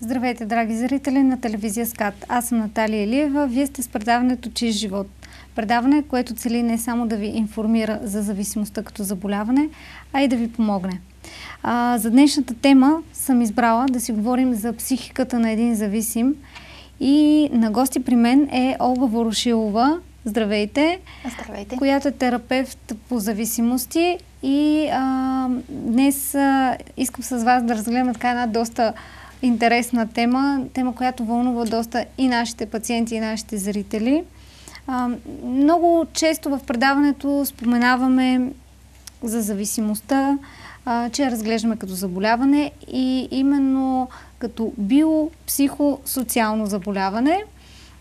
Здравейте, драги зрители на телевизия СКАТ. Аз съм Наталия Илиева. Вие сте с предаването Чист живот. Предаване, което цели не само да ви информира за зависимостта като заболяване, а и да ви помогне. А, за днешната тема съм избрала да си говорим за психиката на един зависим. И на гости при мен е Олга Ворошилова. Здравейте! Здравейте! Която е терапевт по зависимости. И а, днес а, искам с вас да разгледаме така една доста интересна тема, тема, която вълнува доста и нашите пациенти, и нашите зрители. А, много често в предаването споменаваме за зависимостта, а, че я разглеждаме като заболяване и именно като биопсихосоциално заболяване.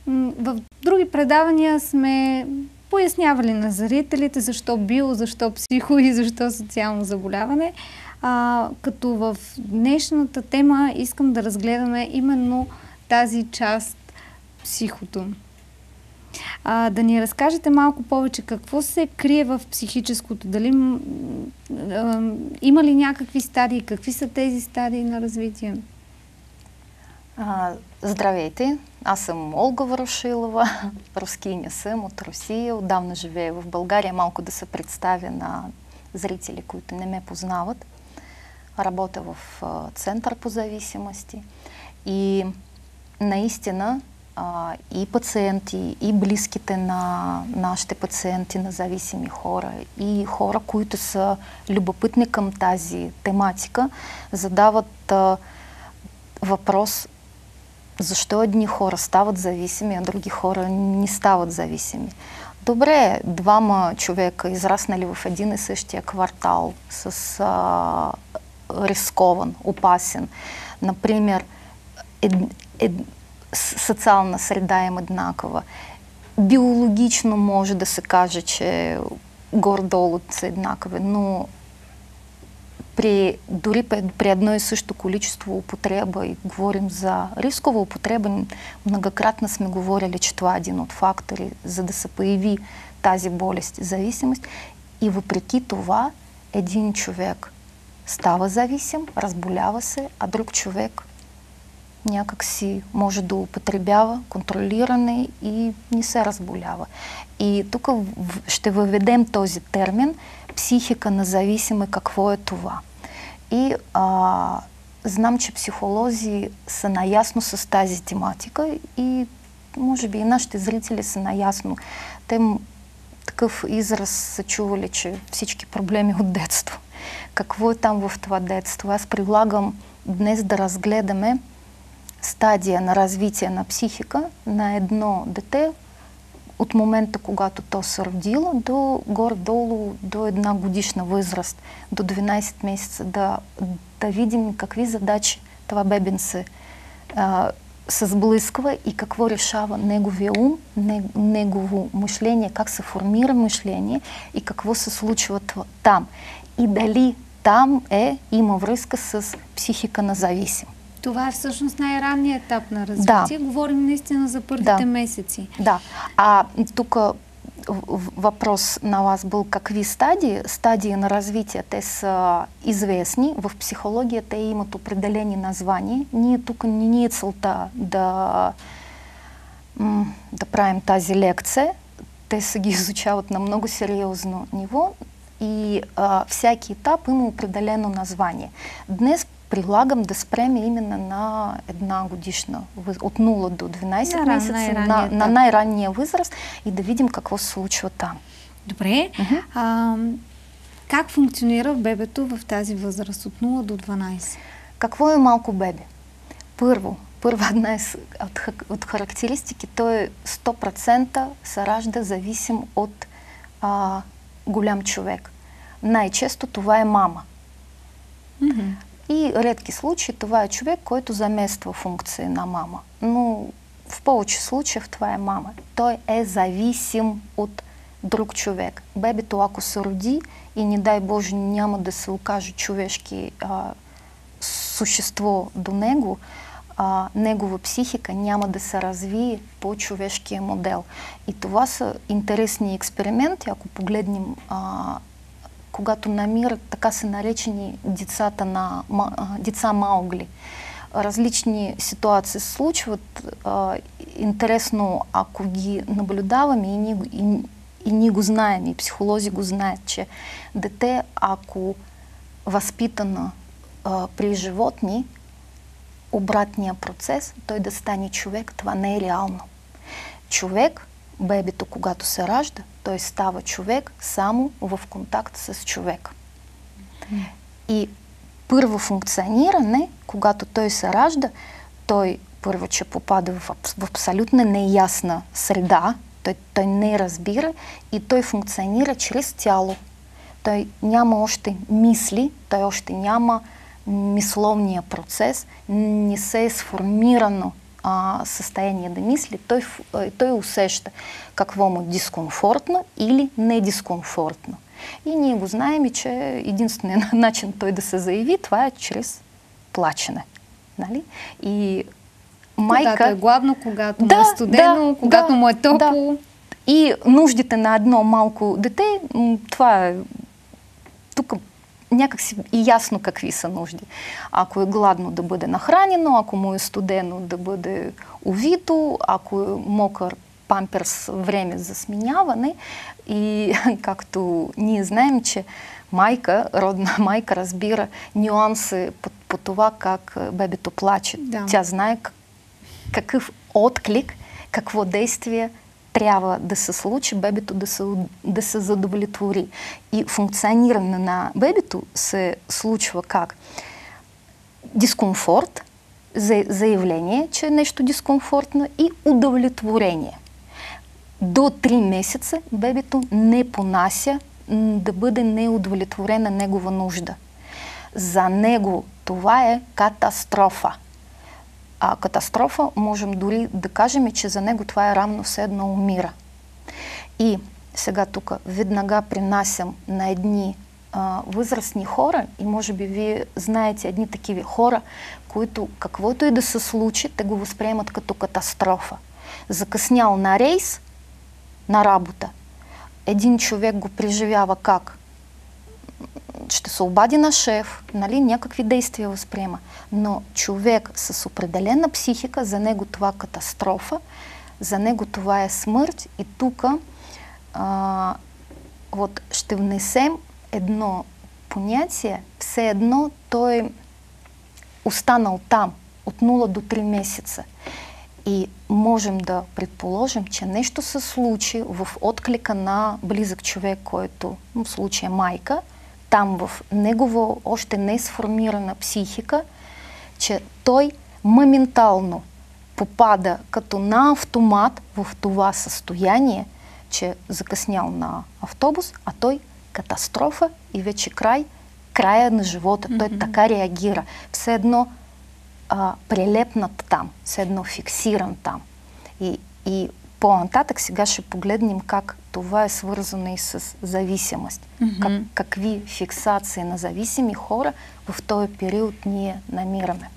В други предавания сме пояснявали на зрителите защо био, защо психо и защо социално заболяване. А, като в днешната тема искам да разгледаме именно тази част психото. А, да ни разкажете малко повече какво се крие в психическото. Дали а, има ли някакви стадии? Какви са тези стадии на развитие? А, здравейте! Аз съм Олга Ворошилова, рускиня съм от Русия. Отдавна живея в България. Малко да се представя на зрители, които не ме познават. Работя в Център по зависимости. И наистина и пациенти, и близките на нашите пациенти, на зависими хора, и хора, които са любопитни към тази тематика, задават въпрос защо едни хора стават зависими, а други хора не стават зависими. Добре, двама човека, израснали в един и същия квартал, с рискован, опасен, например, ед, ед, социална среда им еднаква. Биологично може да се каже, че горе-долу са еднакви, но при, дори при едно и също количество употреба и говорим за рискова употреба, многократно сме говорили, че това е един от фактори, за да се появи тази болест зависимост. И въпреки това, един човек става зависим, разболява се, а друг човек някак си може да употребява контролиране и не се разболява. И тук ще въведем този термин психика на зависима, какво е това. И а, знам, че психолози са наясно с тази тематика и може би и нашите зрители са наясно. Те такъв израз са чували, че всички проблеми от детство. Какво е там в това детство? Аз предлагам днес да разгледаме стадия на развитие на психика на едно дете от момента, когато то се родило, до горе-долу до една годишна възраст, до 12 месеца, да, да видим какви задачи това бебен се, а, се сблъсква и какво решава неговия ум, негово мишление, как се формира мишление и какво се случва там. И дали там е, има връзка с психика на зависим. Това е всъщност най-ранният етап на развитие. Да. Говорим наистина за първите да. месеци. Да. А тук въпрос на вас был какви стадии. Стадии на развитие, те са известни. В психология те имат определени названия. Ние тук не ни е целта да, да правим тази лекция. Те се ги изучават на много сериозно ниво и а, всяки етап има определено название. Днес предлагам да спреме именно на една годишна, от 0 до 12 на месеца, най на, на най-ранния възраст и да видим какво се случва там. Добре. Uh-huh. А, как функционира бебето в тази възраст от 0 до 12? Какво е малко бебе? Първо, първа една от, от характеристики, той е 100% се ражда зависим от а, голям човек. Най-често това е мама. Mm-hmm. И редки случаи това е човек, който замества функции на мама. Но в повече случаев това е мама. Той е зависим от друг човек. Бебето, ако се роди и не дай Боже няма да се окаже човешки а, същество до него, а, негова психика няма да се развие по човешкия модел. И това са интересни експерименти, ако погледнем а, когато намират така се наречени децата на, деца Маугли. различни ситуации случват. А, интересно, ако ги наблюдаваме и ние, и, и ние го знаем, и психолози го знаят, че дете, ако възпитана а, при животни, обратния процес, той да стане човек, това не е реално. Човек, бебето, когато се ражда, той става човек само в контакт с човек. И първо функциониране, когато той се ражда, той първо, че попада в, в абсолютно неясна среда, той, той не разбира и той функционира чрез тяло. Той няма още мисли, той още няма мисловния процес, не се е сформирано а, състояние да мисли, той, той усеща какво му е дискомфортно или недискомфортно. И ние го знаем че единственият начин той да се заяви, това е чрез плачене. Нали? И майка... Когато е гладно, когато да, му е студено, да, когато да, му е топло. Да. И нуждите на едно малко дете, това е... Тук някак си и ясно какви са нужди. Ако е гладно да бъде нахранено, ако му е студено да бъде увито, ако е мокър памперс време за сменяване и както ние знаем, че майка, родна майка разбира нюанси по, по това как бебето плаче. Да. Тя знае как, какъв отклик, какво действие трябва да се случи, бебето да се, да се задовлетвори. И функциониране на бебето се случва как? Дискомфорт, заявление, че е нещо дискомфортно и удовлетворение. До 3 месеца бебето не понася да бъде неудовлетворена негова нужда. За него това е катастрофа. А катастрофа можем дори да кажем, че за него това е равно все едно умира. И сега тук веднага принасям на едни а, възрастни хора и може би вие знаете едни такива хора, които каквото и да се случи, те го възприемат като катастрофа. Закъснял на рейс, на работа. Един човек го преживява как? Ще се обади на шеф, нали, някакви действия възприема. Но човек с определена психика, за него това катастрофа, за него това е смърт и тук вот ще внесем едно понятие, все едно той е останал там от 0 до 3 месеца. И можем да предположим, че нещо се случи в отклика на близък човек, който в случая майка – там в негова още не сформирана психика, че той моментално попада като на автомат в това състояние, че закъснял на автобус, а той катастрофа и вече край, края на живота. Mm-hmm. Той така реагира. Все едно а, прилепнат там, все едно фиксиран там. И, и по-нататък сега ще погледнем как това е свързано и с зависимост. Mm-hmm. Как, какви фиксации на зависими хора в този период ние намираме.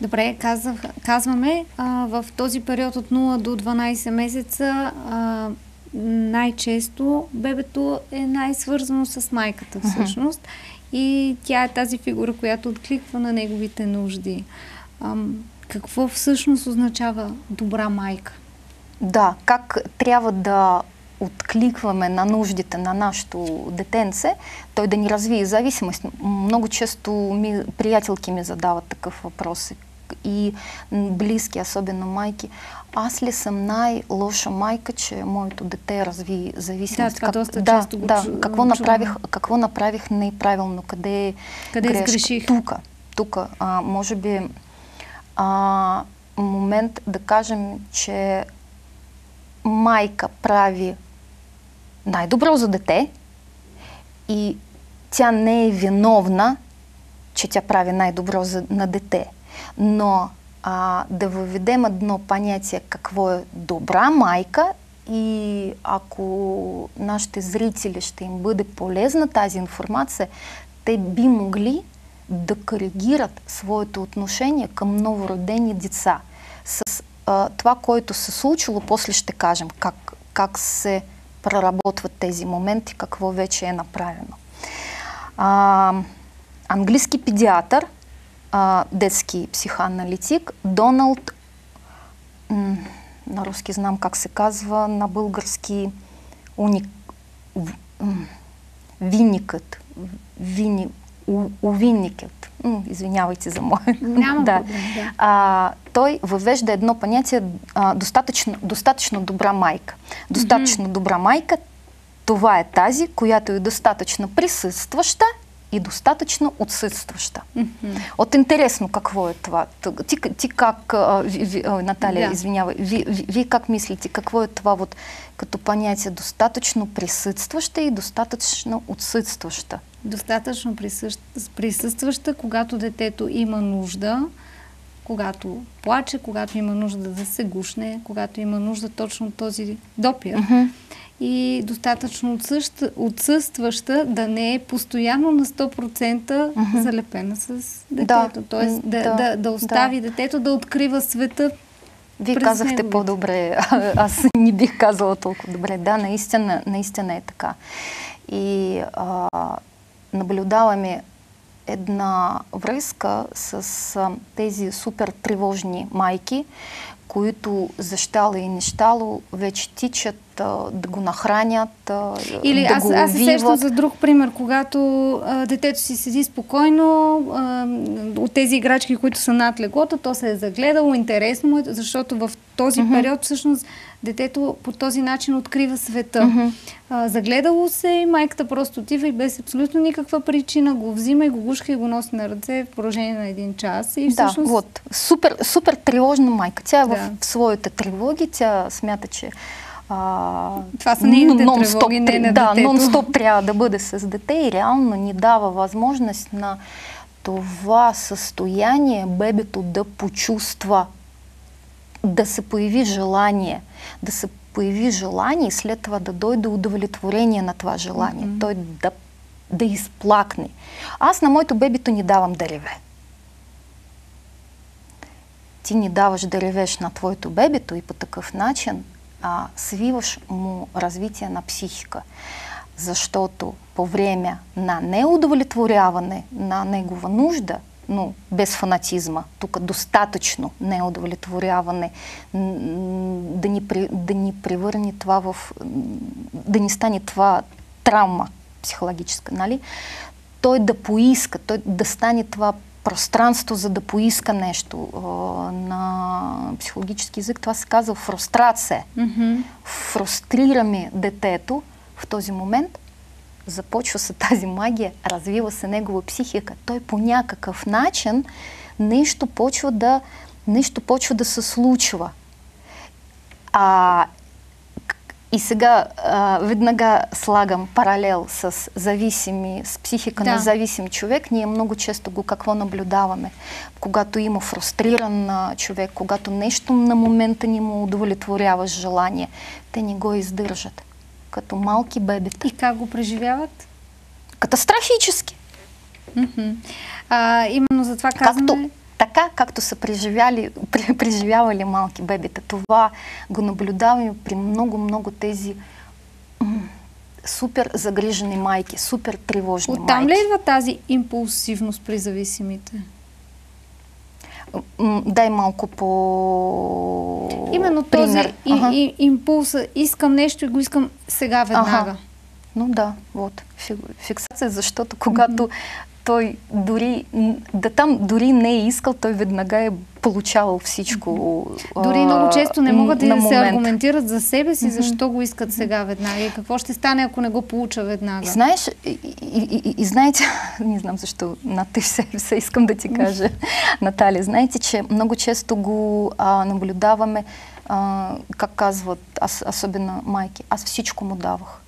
Добре, казах, казваме, а, в този период от 0 до 12 месеца а, най-често бебето е най-свързано с майката всъщност mm-hmm. и тя е тази фигура, която откликва на неговите нужди. А, какво всъщност означава добра майка? Да, как трябва да откликваме на нуждите на нашето детенце, той да ни развие зависимост. Много често ми, приятелки ми задават такъв въпрос и близки, особено майки. Аз ли съм най-лоша майка, че моето дете разви зависимост? Да, това как, доста да, често да, го какво направих, какво направих неправилно? Къде, къде грешка? сгреших? Тук, тук. А, може би а, момент да кажем, че майка прави най-добро за дете и тя не е виновна, че тя прави най-добро за, на дете. Но а, да въведем едно понятие какво е добра майка и ако нашите зрители ще им бъде полезна тази информация, те би могли да коригират своето отношение към новородени деца. С а, това, което се случило, после ще кажем как, как се преработват тези моменти, какво вече е направено. А, английски педиатър а, детски психоаналитик Доналд, на руски знам как се казва, на български уник, винникът, вини, у, увинникът. Извинявайте за мое. Няма да. проблем, да. А, той въвежда едно понятие а, достатъчно, достатъчно добра майка. Достатъчно mm-hmm. добра майка, това е тази, която е достатъчно присъстваща и достатъчно отсъстваща. Мгм. От интересно какво е това. Ти, ти как, а, ви, ви, а, Наталия, Да. извинявай, ви, ви, вие как мислите, какво е това вот, като понятие достатъчно присъстваща и достатъчно отсъстваща? Достатъчно присъщ... присъстваща, когато детето има нужда, когато плаче, когато има нужда да се гушне, когато има нужда точно този допир. Мгм. И достатъчно отсъщ... отсъстваща да не е постоянно на 100% Мгм. залепена с детето. Тоест м, да, да, да, да остави да. детето да открива света Вие през казахте неговите. по-добре, аз не бих казала толкова добре. Да, наистина, наистина е така. И а, наблюдаваме една връзка с тези супер тревожни майки, които за щало и нещало вече тичат да го нахранят, Или да аз, го аз се сещам за друг пример, когато а, детето си седи спокойно а, от тези играчки, които са над леглото, то се е загледало, интересно му е, защото в този Мгм. период всъщност детето по този начин открива света. Мгм. А, загледало се и майката просто отива и без абсолютно никаква причина го взима и го гушка и го носи на ръце в продължение на един час. И Да, всъщност вот. Супер, супер тревожна майка. Тя е Да. в, в своите тревоги, тя смята, че а, Това са нейните тревоги, не на Да, детето. нон-стоп трябва да бъде с дете и реално ни дава възможност на това състояние бебето да почувства, да се появи желание, да се появи желание и след това да дойде удовлетворение на това желание. Мгм. Той да, да изплакне. Аз на моето бебето ни давам да реве ти ни даваш да ревеш на твоето бебето и по такъв начин а, свиваш му развитие на психика. Защото по време на неудовлетворяване на негова нужда, но без фанатизма, тук достатъчно неудовлетворяване, да ни, да ни превърне това в... да ни стане това травма психологическа, нали? Той да поиска, той да стане това пространство, за да поиска нещо. На психологически язик това се казва фрустрация. Мгм. Фрустрираме детето в този момент, започва се тази магия, развива се негова психика. Той по някакъв начин нещо почва да, нещо почва да се случва. А, и сега а, веднага слагам паралел с зависими, с психика Да. на зависим човек. Ние много често го какво наблюдаваме. Когато има фрустриран а, човек, когато нещо на момента ни му удовлетворява желание, те не го издържат. Като малки бебета. И как го преживяват? Катастрофически. А, именно за това казваме... Както, така, както са преживяли, преживявали малки бебета. Това го наблюдаваме при много-много тези супер загрижени майки, супер тревожни Оттам майки. ли идва тази импулсивност при зависимите? Дай малко по Именно този и, Ага. и, импулса, искам нещо и го искам сега веднага. Ага. Ну да, вот. Фи- Фиксация, защото когато той дори, да там дори не е искал, той веднага е получавал всичко. Дори а, много често не могат да се аргументират за себе си, защо го искат сега веднага и какво ще стане, ако не го получа веднага. И знаеш, и, и, и, и, знаете, не знам защо на те все, все искам да ти кажа, Наталия, знаете, че много често го а, наблюдаваме, а, как казват, аз, особено майки, аз всичко му давах.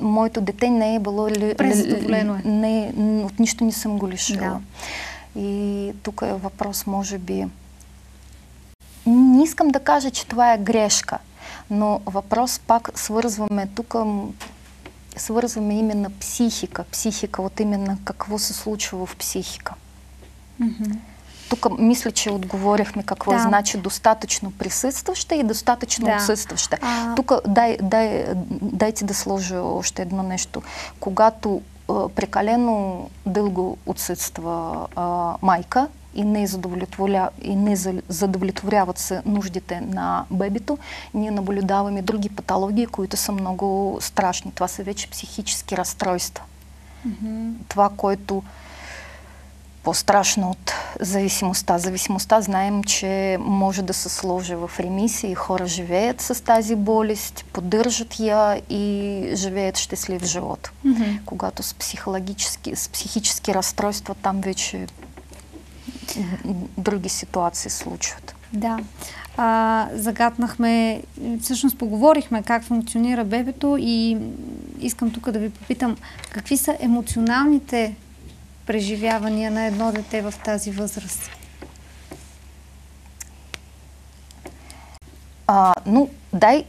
Моето дете не е било ли, Презадоволено е. не, н- от нищо не съм го лишила. Да. И тук е въпрос, може би, не искам да кажа, че това е грешка, но въпрос пак свързваме тук, м, свързваме именно психика, психика, от именно какво се случва в психика. Мгм. Тук мисля, че отговорихме какво Да. значи достатъчно присъстваща и достатъчно Да. отсъстваща. А- Тук дай, дай, дайте да сложа още едно нещо. Когато а, прекалено дълго отсъства а, майка, и не, задовлетворя... и не задовлетворяват се нуждите на бебето, ние наблюдаваме други патологии, които са много страшни. Това са вече психически разстройства. Mm-hmm. Това, което по-страшно от зависимостта. Зависимостта знаем, че може да се сложи в ремисия и хора живеят с тази болест, поддържат я и живеят щастлив живот. Mm-hmm. Когато с психологически, с психически разстройства там вече други ситуации случват. Да. А, загатнахме, всъщност поговорихме как функционира бебето и искам тук да ви попитам какви са емоционалните преживявания на едно дете в тази възраст? А, ну, дай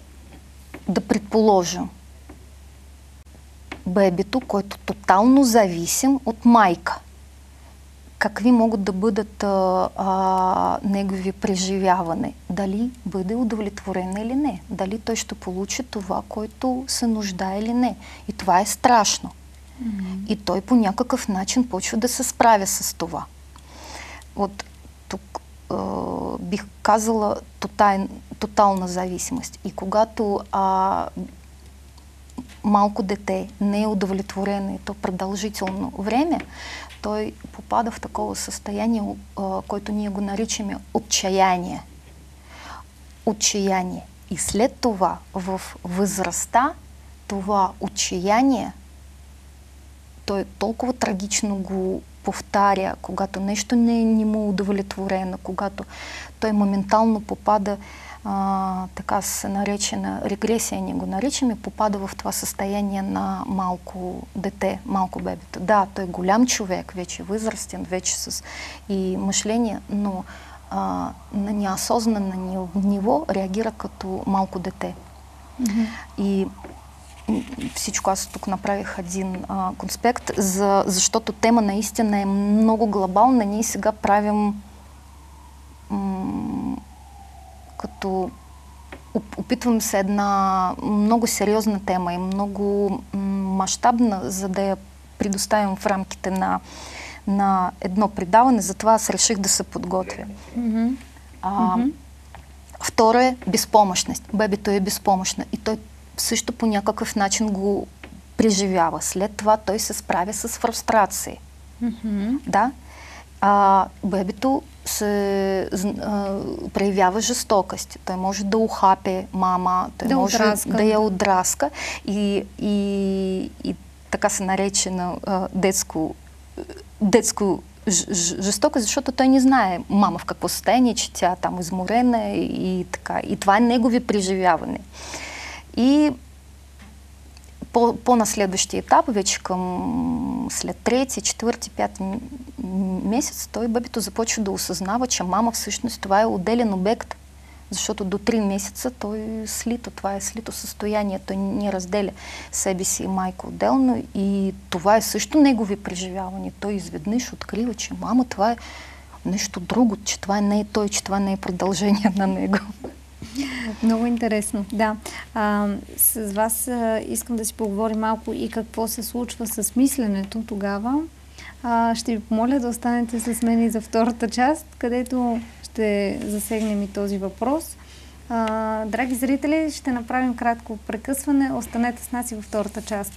да предположим бебето, който тотално зависим от майка. Какви могат да бъдат а, а, негови преживяване? Дали бъде удовлетворен или не? Дали той ще получи това, което се нуждае или не? И това е страшно. И той по някакъв начин почва да се справя с това. От тук е, бих казала тотай, тотална зависимост. И когато а, малко дете не е удовлетворено и то продължително време, той попада в такова състояние, а, което ние го наричаме отчаяние. Отчаяние. И след това в възрастта това отчаяние той толкова трагично го повтаря, когато нещо не е ни му удовлетворено, когато той моментално попада а, така се наречена регресия, ние го наричаме, попада в това състояние на малко дете, малко бебето. Да, той е голям човек, вече възрастен, вече с и мъшление, но а, на неосознано ниво реагира като малко дете. Mm-hmm. И всичко аз тук направих един а, конспект, за, защото тема наистина е много глобална. Ние сега правим м- като опитвам се една много сериозна тема и много мащабна, за да я предоставим в рамките на, на едно предаване. Затова аз реших да се подготвя. Mm-hmm. А, mm-hmm. Второ е безпомощност. Бебето е безпомощно и той също по някакъв начин го преживява. След това той се справя с фрустрации. Mm-hmm. Да? А, бебето се а, проявява жестокост. Той може да ухапе мама, той да може отраска. да я отраска и, и, и така се наречена а, детско, детско жестоко, защото той не знае мама в какво състояние, че тя там изморена и така. И това е негови преживяване. И по, по следващия етап, вече към след трети, четвърти, пяти месец, той бебето започва да осъзнава, че мама всъщност това е отделен обект. Защото до 3 месеца той слито, това е слито състояние, той не разделя себе си и майка отделно и това е също негови преживявания. Той изведнъж открива, че мама това е нещо друго, че това не е той, че това не е продължение на него. Много интересно, да. А, с вас а, искам да си поговорим малко и какво се случва с мисленето тогава. А, ще ви помоля да останете с мен и за втората част, където ще засегнем и този въпрос. А, драги зрители, ще направим кратко прекъсване. Останете с нас и във втората част.